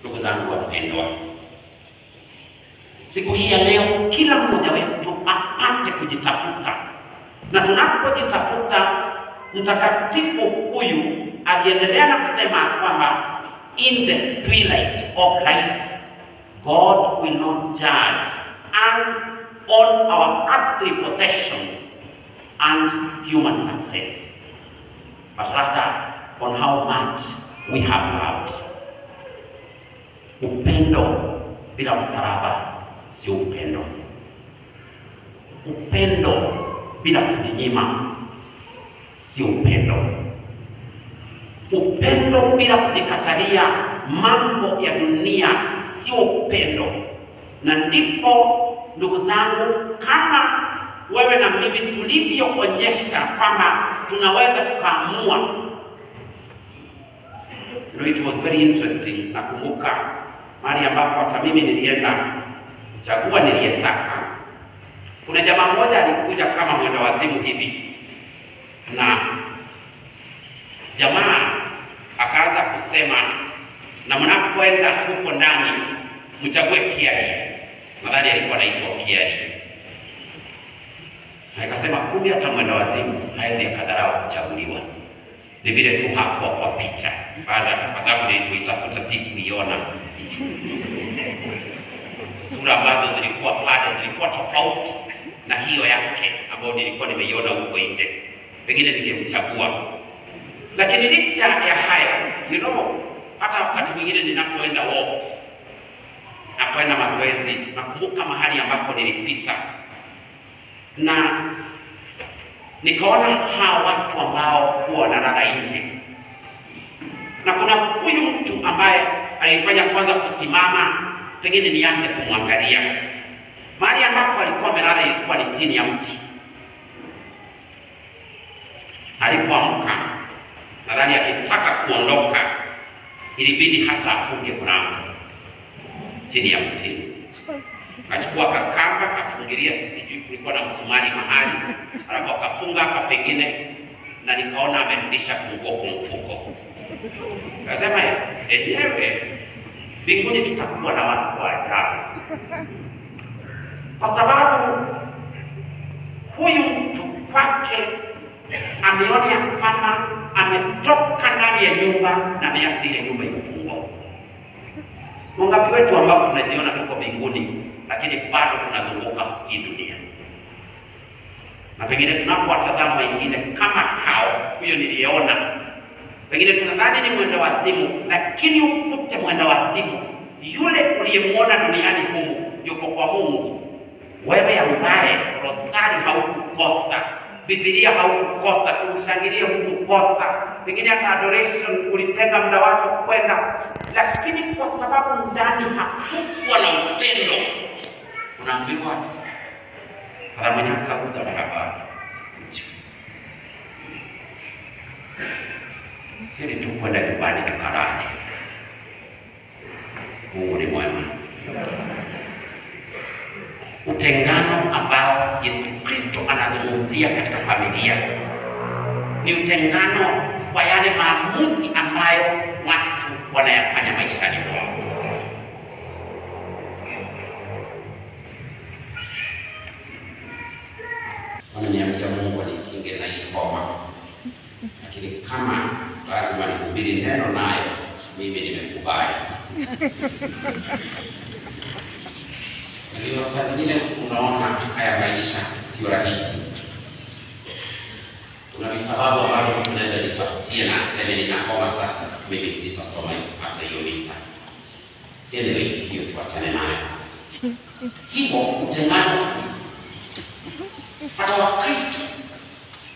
Ndugu zangu wapendwa, siku hii ya leo kila mmoja wetu apate kujitafuta, na tunapojitafuta, mtakatifu huyu aliendelea na kusema kwamba in the twilight of life God will not judge us on our earthly possessions and human success, but rather on how much we have loved. Upendo bila msalaba sio upendo. Upendo bila kujinyima sio upendo. Upendo bila kujikatalia mambo ya dunia sio upendo. Na ndipo ndugu zangu, kama wewe na mimi tulivyoonyesha kwamba tunaweza kukaamua, You know, it was very interesting. Nakumbuka mahali ambapo hata mimi nilienda chagua niliyetaka. Kuna jamaa mmoja alikuja kama mwenda wazimu hivi, na jamaa akaanza kusema, na mnapoenda huko ndani mchague Kiari. Nadhani alikuwa anaitwa Kiari, na ikasema kumbe hata mwenda wazimu hawezi akadharau kuchaguliwa ni vile tu hapo kwa picha baada, kwa sababu nilipoitafuta sikuiona. Sura ambazo zilikuwa pale zilikuwa tofauti na hiyo yake ambayo nilikuwa nimeiona huko nje, pengine ningemchagua. Lakini licha ya haya, you know, hata wakati mwingine ninapoenda walks, napoenda mazoezi, nakumbuka mahali ambapo nilipita. Na nikaona hawa watu ambao huwa wanalala nje, na kuna huyu mtu ambaye alifanya kwanza kusimama, pengine nianze kumwangalia. Mahali ambapo alikuwa amelala ilikuwa ni chini ya mti. Alipoamka, nadhani akitaka kuondoka, ilibidi hata afunge mlango chini ya mti akachukua kakamba kafungilia, sijui kulikuwa na msumari mahali, alafu akafunga hapa pengine, na nikaona amerudisha funguo kwa mfuko. Akasema enyewe, mbinguni tutakuwa na watu wa ajabu, kwa sababu huyu mtu kwake ameona ya kwamba ametoka ndani ya nyumba na ameacha ile nyumba imefungwa. Wangapi wetu ambao tunajiona tuko mbinguni lakini bado tunazunguka hii dunia, na pengine tunapowatazama wengine kama hao, huyo niliyeona, pengine tunadhani ni mwenda wazimu, lakini ukute mwenda wazimu yule uliyemwona duniani humu yuko kwa Mungu. Wewe ambaye rosari haukukosa, Biblia haukukosa, tumshangilie hukukosa, pengine hata adoration ulitenga muda wako kwenda, lakini kwa sababu ndani hakukuwa na upendo unaambiwa fadha mwenye akauza barabara sikujua. Siri tu kwenda nyumbani tukalale. Mungu ni mwema. Utengano ambao Yesu Kristo anazungumzia katika familia ni utengano wa yale maamuzi ambayo watu wanayafanya maishani mwao. Wameniambia Mungu anikinge na hii homa, lakini kama lazima nihubiri neno nayo, mimi nimekubali. Ndio saa zingine unaona haya maisha sio rahisi. Kuna visababu ambazo mtu anaweza jitafutia na aseme ninakoma sasa, mimi sitasoma hata hiyo misa. Anyway, hiyo tuachane nayo. Hivyo utengano hata Wakristo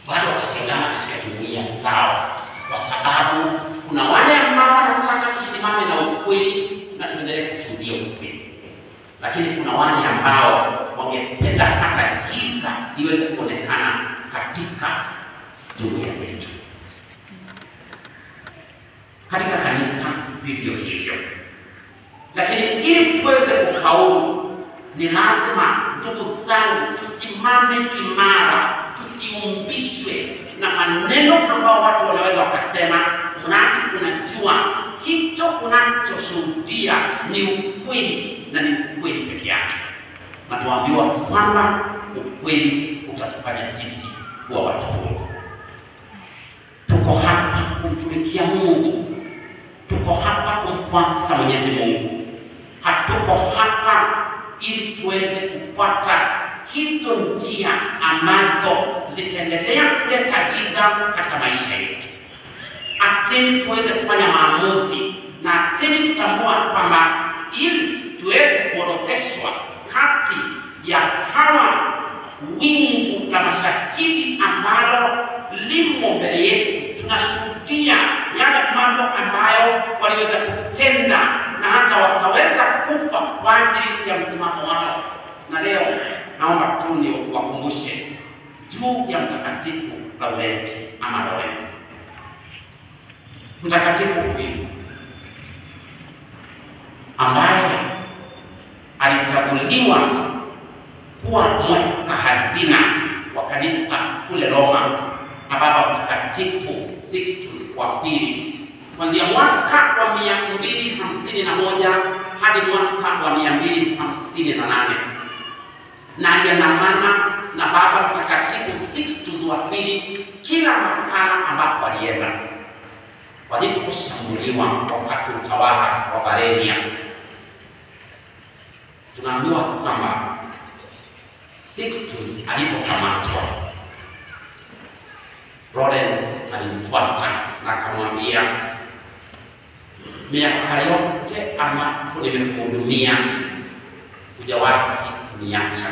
bado watatengana katika jumuiya zao, sababu kuna wale ambao wanataka tusimame na ukweli na tuendelee kushuhudia ukweli, lakini kuna wale ambao wangependa hata giza iweze kuonekana katika jumuiya zetu. Katika kanisa vivyo hivyo, lakini ili tuweze kufaulu ni lazima ndugu zangu, tusimame imara, tusiumbishwe na maneno ambayo watu wanaweza wakasema, mradi unajua hicho unachoshuhudia ni ukweli na ni ukweli peke yake, na tuambiwa kwamba ukweli utatufanya sisi kuwa watu huru. Tuko hapa kumtumikia Mungu, tuko hapa kumfuasa Mwenyezi Mungu. Hatuko hapa ili tuweze kufuata hizo njia ambazo zitaendelea kuleta giza katika maisha yetu. Acheni tuweze kufanya maamuzi na acheni tutambua kwamba ili tuweze kuorodheshwa kati ya hawa wingu la mashahidi ambalo limo mbele yetu, tunashuhudia yale mambo ambayo waliweza kutenda na hata wakaweza kufa kwa ajili ya msimamo wao. Na leo naomba tu ni wakumbushe juu ya mtakatifu Laurenti ama Lawrence. Mtakatifu huyu ambaye alichaguliwa kuwa mweka hazina wa kanisa kule Roma na Baba Mtakatifu Sixtus wa pili kuanzia mwaka wa mia mbili hamsini na moja hadi mwaka wa mia mbili hamsini na nane na aliandamana na Baba Mtakatifu Sixtus wa pili kila mahala ambapo walienda. Waliposhambuliwa wakati utawala wa Valeria, tunaambiwa kwamba Sixtus alipokamatwa, Lawrence alimfuata na akamwambia, miaka yote ambapo nimekuhudumia hujawahi kuniacha,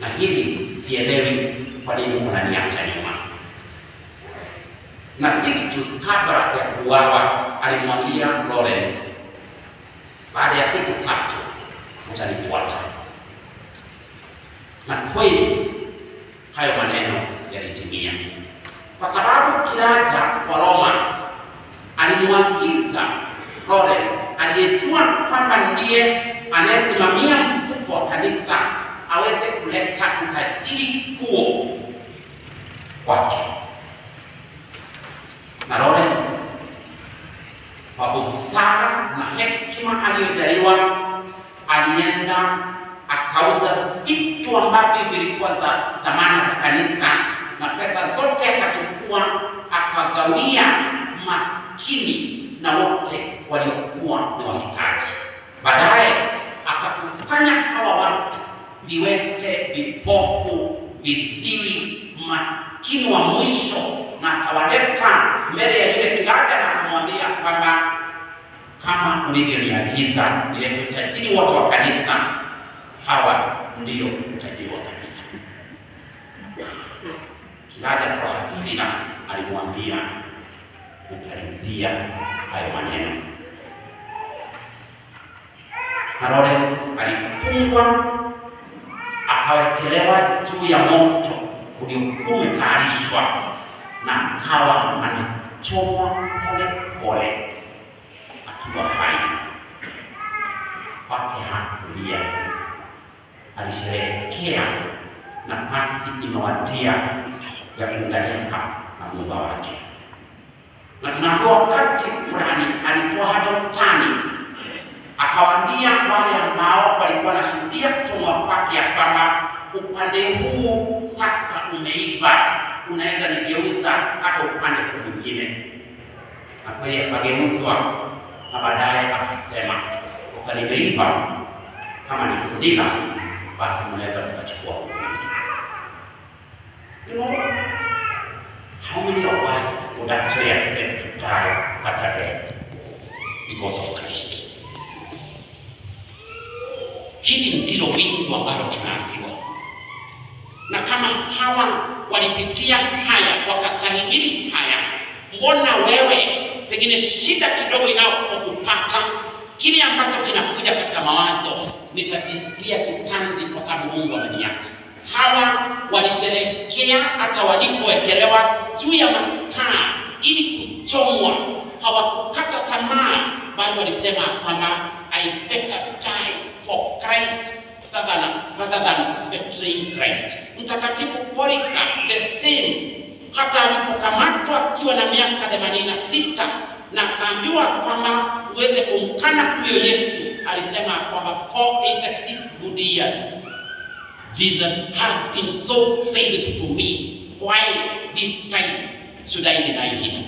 na sielewi kwa nini mnaniacha nyuma. Na Sixtus kabla ya kuuawa alimwambia Lawrence, baada ya siku tatu utanifuata. Na kweli hayo maneno yalitimia, kwa sababu kiranja wa Roma alimwagiza Lawrence aliyejua kwamba ndiye anayesimamia mfuko wa kanisa aweze kuleta utajiri huo kwake. Na Lawrence kwa busara na hekima aliyojaliwa alienda akauza vitu ambavyo vilikuwa za dhamana za kanisa, na pesa zote akachukua akagawia maskini na wote waliokuwa ni wahitaji. Baadaye akakusanya hawa watu, viwete, vipofu, viziwi, maskini wa mwisho, na akawaleta mbele ya yule Kilaja na akamwambia kwamba kama ulivyoniagiza nilete utajiri wote wa kanisa, hawa ndio utajiri wa kanisa. Kilaja kwa hasira alimwambia, utarudia hayo maneno. Lawrence alifungwa akawekelewa juu ya moto uliokuwa umetayarishwa na akawa anachomwa pole pole akiwa hai. Kwake hakulia, alisherehekea nafasi imewadia ya kuunganika na Muumba wake, na tunaambiwa wakati fulani alitoa hata utani, akawaambia wale ambao walikuwa wanashuhudia kuchomwa kwake ya kwamba upande huu sasa umeiva, unaweza nigeuza hata upande huu mwingine. Na kweli akageuzwa, na baadaye akasema, sasa nimeiva, kama ni basi mnaweza know, how many of us would actually accept to die such a death because of Christ? Hili ndilo wingu ambalo tunaambiwa, na kama hawa walipitia haya wakastahimili haya, mbona wewe pengine shida kidogo inapokupata, kile ambacho kinakuja katika mawazo, nitajitia kitanzi kwa sababu Mungu ameniacha. Hawa walisherehekea hata walipowekelewa juu ya makaa ili kuchomwa, hawakukata tamaa, bali walisema kwamba I better die for Christ rather than, betraying Christ. Mtakatifu Polycarp the same, hata alipokamatwa akiwa na miaka themanini na sita na kaambiwa kwamba uweze kumkana huyo Yesu, alisema kwamba for 86 good years Jesus has been so faithful to me. Why this time should I deny him?